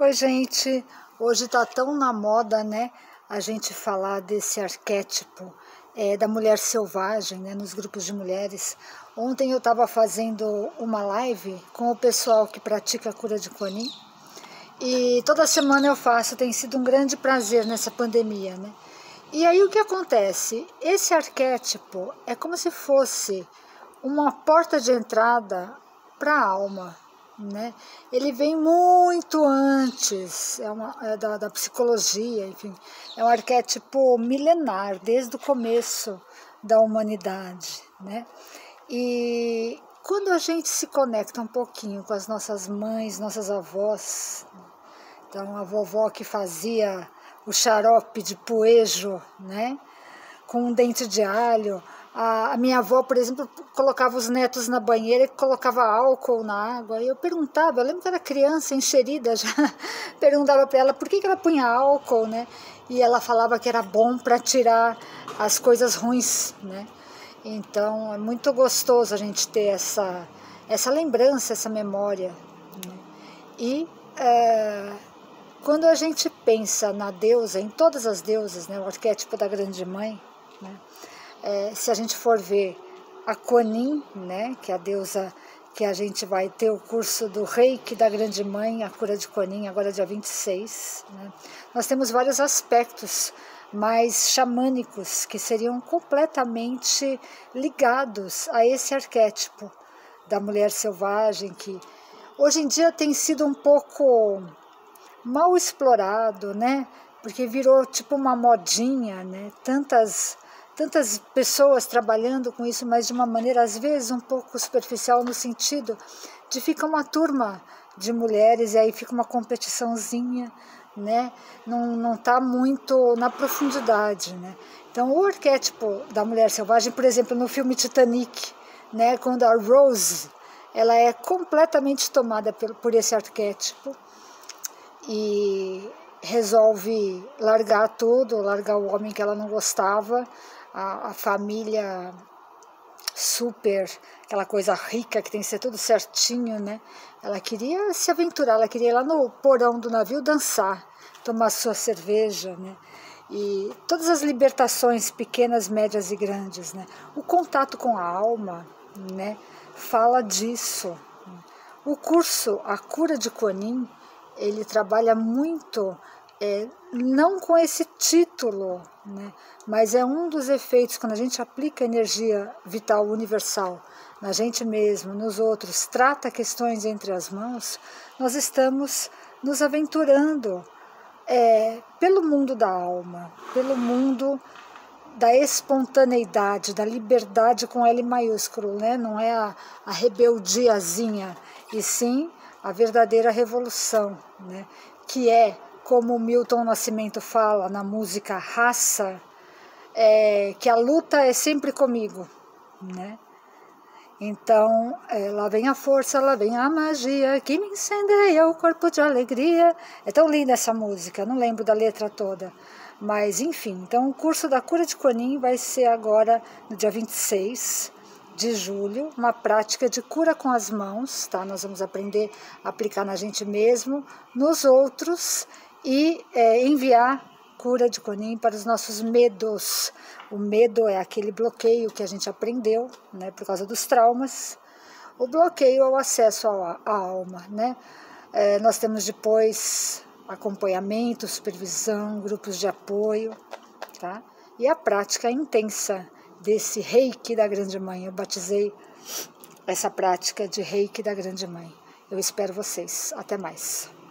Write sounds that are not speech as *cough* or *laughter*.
Oi, gente. Hoje tá tão na moda, né, a gente falar desse arquétipo é, da mulher selvagem, né, nos grupos de mulheres. Ontem eu estava fazendo uma live com o pessoal que pratica a cura de Kuan e toda semana eu faço, tem sido um grande prazer nessa pandemia, né? E aí o que acontece? Esse arquétipo é como se fosse uma porta de entrada para a alma, né? Ele vem muito antes, é, uma, é da, da, psicologia, enfim, é um arquétipo milenar, desde o começo da humanidade. Né? E quando a gente se conecta um pouquinho com as nossas mães, nossas avós, então a vovó que fazia o xarope de poejo, né? com um dente de alho, a, minha avó, por exemplo, colocava os netos na banheira e colocava álcool na água. E eu perguntava, eu lembro que era criança, enxerida, já *laughs* perguntava para ela por que, que ela punha álcool, né? E ela falava que era bom para tirar as coisas ruins, né? Então é muito gostoso a gente ter essa, essa lembrança, essa memória. Né? E é, quando a gente pensa na deusa, em todas as deusas, né? o arquétipo da grande mãe, né? É, se a gente for ver a Kuan né, que é a deusa que a gente vai ter o curso do Reiki da Grande Mãe, a cura de Kuan agora dia 26. Né? Nós temos vários aspectos mais xamânicos que seriam completamente ligados a esse arquétipo da mulher selvagem que hoje em dia tem sido um pouco mal explorado, né? Porque virou tipo uma modinha, né? Tantas tantas pessoas trabalhando com isso, mas de uma maneira às vezes um pouco superficial no sentido de fica uma turma de mulheres e aí fica uma competiçãozinha, né? Não não está muito na profundidade, né? Então o arquétipo da mulher selvagem, por exemplo, no filme Titanic, né? Quando a Rose ela é completamente tomada por, por esse arquétipo e resolve largar tudo, largar o homem que ela não gostava a, a família super, aquela coisa rica que tem que ser tudo certinho, né? Ela queria se aventurar, ela queria ir lá no porão do navio dançar, tomar sua cerveja, né? E todas as libertações pequenas, médias e grandes, né? O contato com a alma, né? Fala disso. O curso A Cura de Kuan ele trabalha muito é, não com esse título, né, mas é um dos efeitos quando a gente aplica energia vital universal na gente mesmo, nos outros, trata questões entre as mãos, nós estamos nos aventurando é, pelo mundo da alma, pelo mundo da espontaneidade, da liberdade com L maiúsculo, né? não é a, a rebeldiazinha, e sim a verdadeira revolução, né? que é como Milton Nascimento fala na música Raça, é, que a luta é sempre comigo, né? Então, é, lá vem a força, lá vem a magia que me incendeia o corpo de alegria. É tão linda essa música, não lembro da letra toda. Mas, enfim, então o curso da cura de Conin vai ser agora no dia 26 de julho, uma prática de cura com as mãos, tá? Nós vamos aprender a aplicar na gente mesmo, nos outros e é, enviar cura de Conin para os nossos medos. O medo é aquele bloqueio que a gente aprendeu, né, por causa dos traumas. O bloqueio é o acesso à, à alma, né? É, nós temos depois acompanhamento, supervisão, grupos de apoio, tá? E a prática intensa desse reiki da Grande Mãe. Eu batizei essa prática de reiki da Grande Mãe. Eu espero vocês. Até mais.